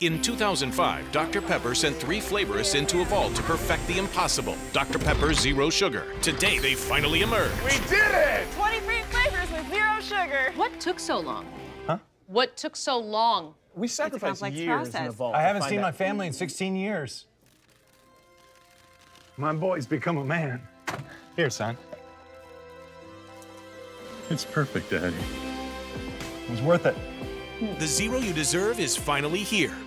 In 2005, Dr. Pepper sent three flavorists into a vault to perfect the impossible Dr. Pepper Zero Sugar. Today, they finally emerged. We did it! 23 flavors with zero sugar. What took so long? Huh? What took so long? We sacrificed complex years in process. the vault. I haven't find seen my family in 16 years. My boy's become a man. Here, son. It's perfect, Daddy. It was worth it. The zero you deserve is finally here.